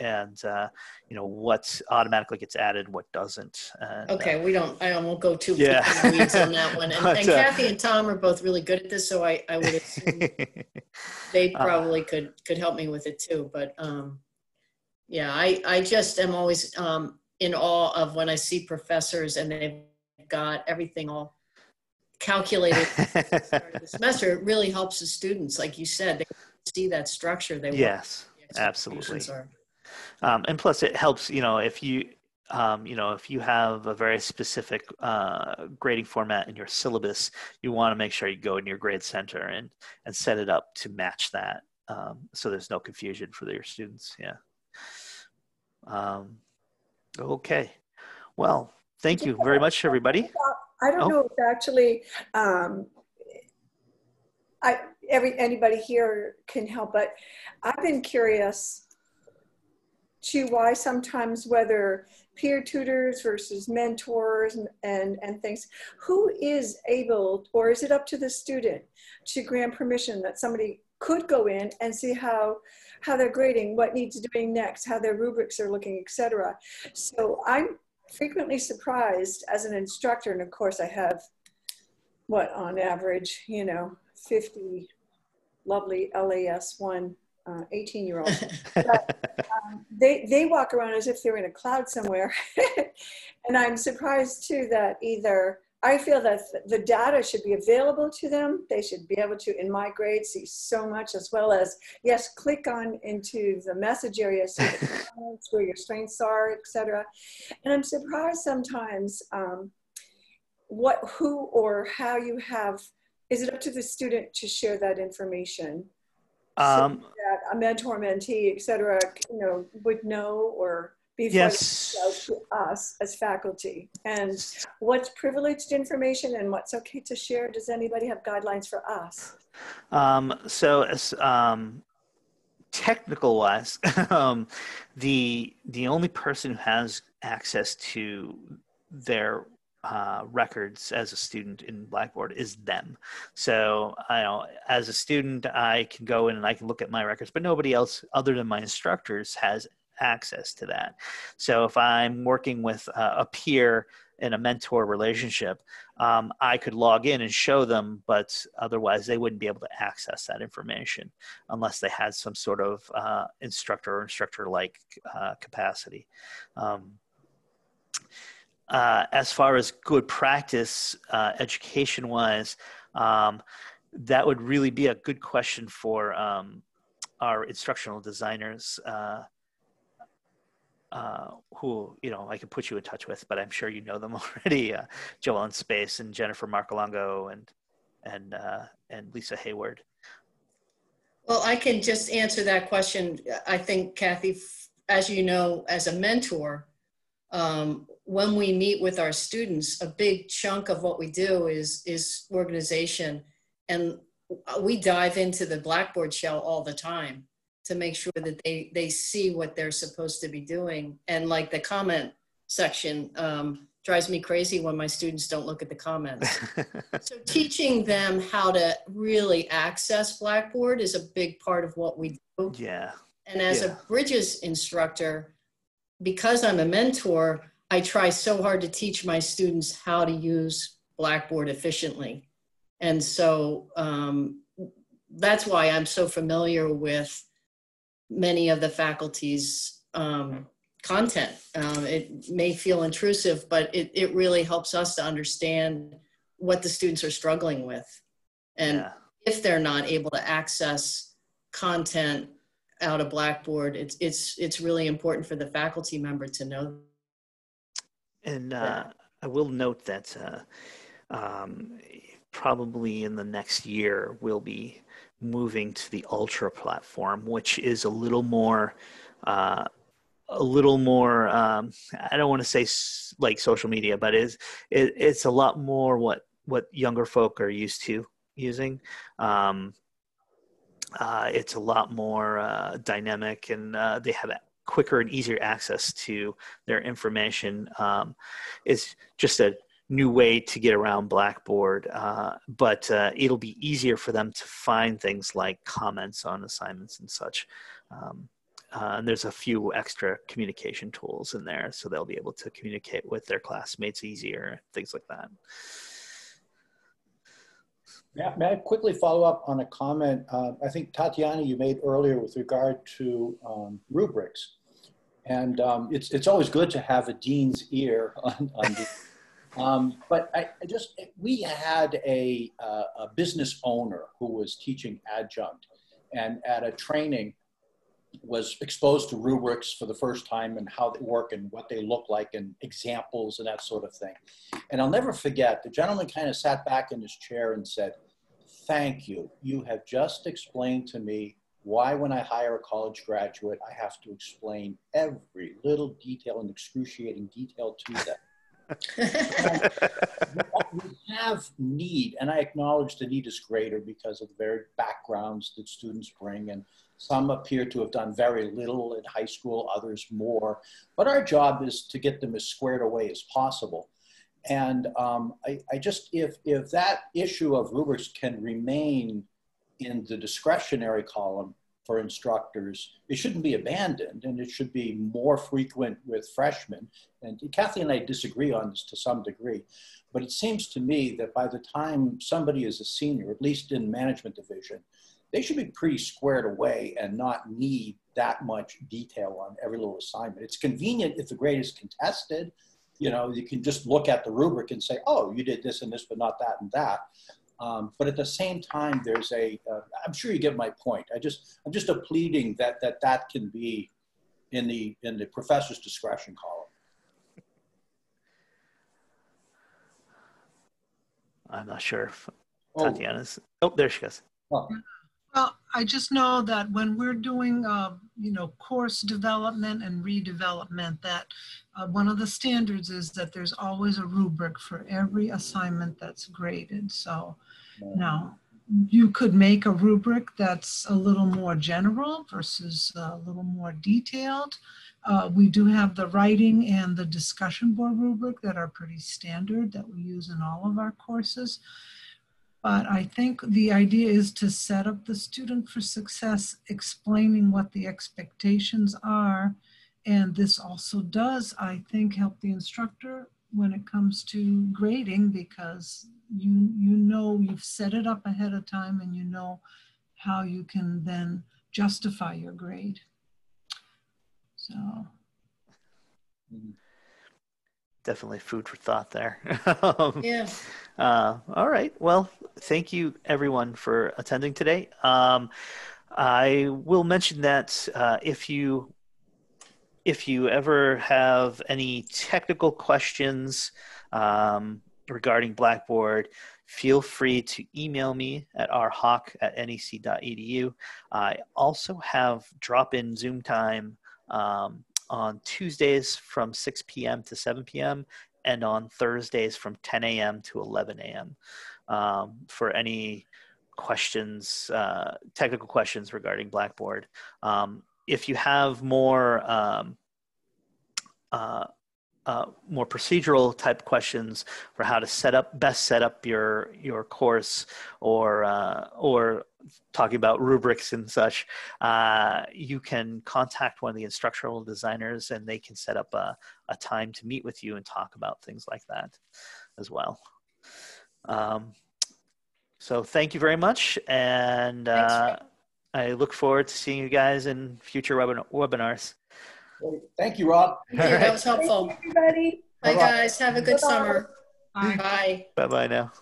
and uh, you know what automatically gets added what doesn't and, uh, Okay, we don't, I won't go too Yeah. weeds on that one. And But, and uh, Kathy and Tom are both really good at this, so I, I would assume they Uh, probably could, could help me with it too, but, um, yeah, I, I just am always, um, in awe of when I see professors and they've got everything all calculated at the start of the semester. It really helps the students, like you said, they see that structure. They want yes absolutely. um, and plus it helps you know if you um, you know if you have a very specific uh, grading format in your syllabus you want to make sure you go in your grade center and and set it up to match that um, so there's no confusion for your students yeah um, okay well thank you very much everybody I don't Oh. know if actually, um, I, every, anybody here can help, but I've been curious to why sometimes whether peer tutors versus mentors and, and, and things, who is able, or is it up to the student to grant permission that somebody could go in and see how, how they're grading, what needs doing next, how their rubrics are looking, etc. So I'm frequently surprised as an instructor, and of course I have, what, on average, you know, 50 lovely LAS 1 uh, 18 year olds. Um, they, they walk around as if they're in a cloud somewhere. and I'm surprised too that either I feel that the data should be available to them. They should be able to, in my grade, see so much as well as, yes, click on into the message area, see the comments, where your strengths are, etc. And I'm surprised sometimes um, what, who, or how you have. Is it up to the student to share that information? um, that a mentor, mentee, et cetera, you know, would know or be yes to us as faculty? And what's privileged information and what's okay to share? Does anybody have guidelines for us? Um, so, as um, technical wise, um, the the only person who has access to their uh, records as a student in Blackboard is them. So, I know as a student, I can go in and I can look at my records, but nobody else other than my instructors has access to that. So, if I'm working with uh, a peer in a mentor relationship, um, I could log in and show them, but otherwise they wouldn't be able to access that information unless they had some sort of uh, instructor or instructor-like uh, capacity. Um, uh, as far as good practice, uh, education-wise, um, that would really be a good question for um, our instructional designers. Uh, uh, who you know I can put you in touch with, but I'm sure you know them already. Uh, Joellen Space and Jennifer Marcolongo and and uh, and Lisa Hayward. Well, I can just answer that question. I think Kathy, as you know, as a mentor, um, when we meet with our students, a big chunk of what we do is is organization, and we dive into the Blackboard shell all the time to make sure that they they see what they're supposed to be doing. And like the comment section um, drives me crazy when my students don't look at the comments. So teaching them how to really access Blackboard is a big part of what we do. yeah, And as Yeah. a Bridges instructor, because I'm a mentor, I try so hard to teach my students how to use Blackboard efficiently. And so um, that's why I'm so familiar with many of the faculty's um, content. Um, it may feel intrusive, but it, it really helps us to understand what the students are struggling with. And yeah. if they're not able to access content out of Blackboard, it's, it's, it's really important for the faculty member to know. And uh, I will note that uh, um, probably in the next year we'll be moving to the Ultra platform, which is a little more uh, a little more um, i don't want to say s- like social media but it's it, it's a lot more what what younger folk are used to using. Um, uh, it's a lot more uh, dynamic and uh, they have quicker and easier access to their information. Um, it's just a new way to get around blackboard uh, but uh, it'll be easier for them to find things like comments on assignments and such um, uh, and there's a few extra communication tools in there, so they'll be able to communicate with their classmates easier, things like that. May may I quickly follow up on a comment? Uh, I think Tatiana, you made earlier with regard to um, rubrics, and um, it's it's always good to have a dean's ear on. on the, um, but I, I, just we had a, uh, a business owner who was teaching adjunct, and at a training was exposed to rubrics for the first time and how they work and what they look like and examples and that sort of thing. And I'll never forget, the gentleman kind of sat back in his chair and said, Thank you. You have just explained to me why, when I hire a college graduate, I have to explain every little detail and excruciating detail to them. We have need, and I acknowledge the need is greater because of the very backgrounds that students bring and some appear to have done very little in high school, others more. But our job is to get them as squared away as possible. And um, I, I, just, if, if that issue of rubrics can remain in the discretionary column for instructors, it shouldn't be abandoned and it should be more frequent with freshmen. And Kathy and I disagree on this to some degree, but it seems to me that by the time somebody is a senior, at least in management division, they should be pretty squared away and not need that much detail on every little assignment. It's convenient if the grade is contested. You know, you can just look at the rubric and say, oh, you did this and this, but not that and that. Um, but at the same time, there's a. am uh, sure you get my point. I just, I'm just a pleading that that that can be in the in the professor's discretion column. I'm not sure if Tatiana's. Oh, oh there she goes. Oh. Well, I just know that when we're doing, uh, you know, course development and redevelopment, that uh, one of the standards is that there's always a rubric for every assignment that's graded. So now you could make a rubric that's a little more general versus a little more detailed. Uh, we do have the writing and the discussion board rubric that are pretty standard that we use in all of our courses. But I think the idea is to set up the student for success, explaining what the expectations are. And this also does, I think, help the instructor when it comes to grading because you you know you've set it up ahead of time and you know how you can then justify your grade. So mm-hmm. Definitely food for thought there. yeah. Uh, all right. Well, thank you everyone for attending today. Um, I will mention that uh, if you if you ever have any technical questions um, regarding Blackboard, feel free to email me at rhawk at nec.edu. I also have drop-in Zoom time um, on Tuesdays from 6 p.m. to 7 p.m and on Thursdays from 10 a.m. to 11 a.m. Um, for any questions, uh, technical questions regarding Blackboard. Um, if you have more um, uh, uh, more procedural type questions for how to set up best set up your your course or uh, or talking about rubrics and such, uh, you can contact one of the instructional designers and they can set up a, a time to meet with you and talk about things like that as well. Um, so thank you very much. And uh, I look forward to seeing you guys in future webin- webinars. Thank you, Rob. Thank you. That was helpful. everybody. Bye, guys. Have a good Bye-bye. summer. Bye. Bye. Bye bye now.